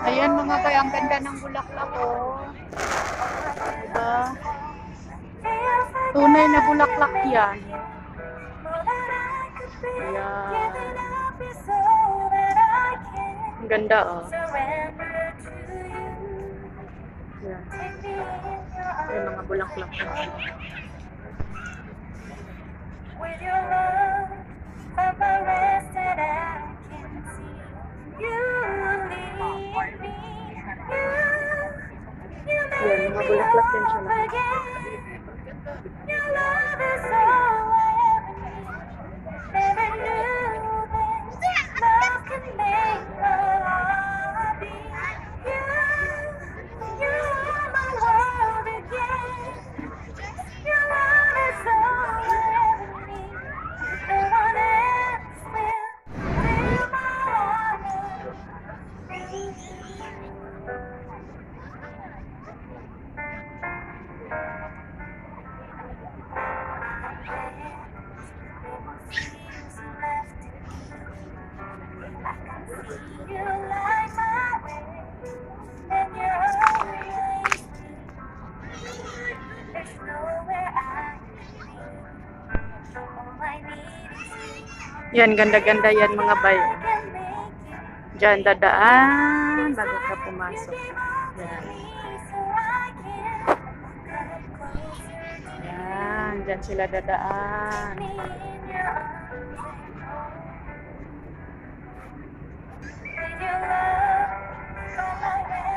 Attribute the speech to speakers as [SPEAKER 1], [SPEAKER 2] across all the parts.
[SPEAKER 1] mga bay, ang ganda ng bulaklak oh. Diba? Tunay na bulaklak yan. Ayan. Ang ganda oh. Ayan. Ayan mga bulaklak.
[SPEAKER 2] With
[SPEAKER 1] bulaklak din siya Yan, ganda-ganda yan mga bay. Diyan dadaan bago ka pumasok. Yan. Yan, diyan sila dadaan. With your love, so my way.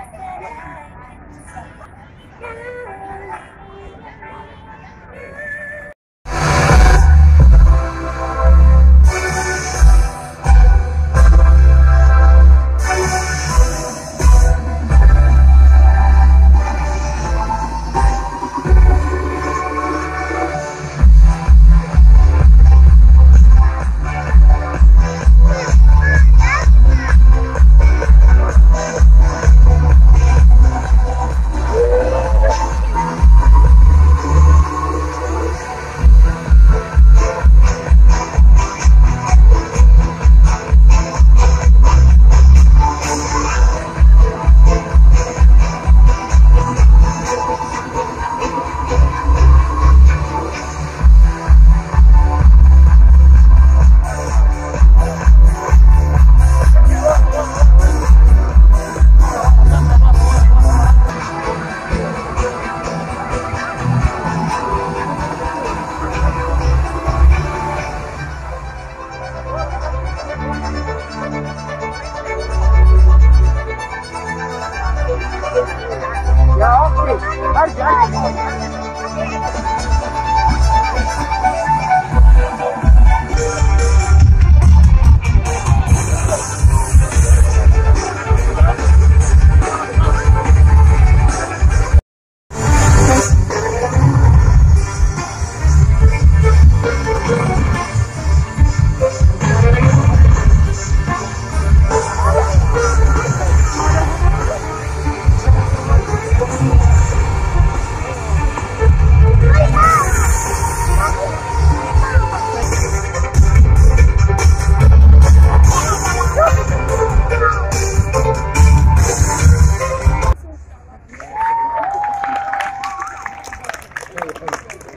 [SPEAKER 1] 可以可以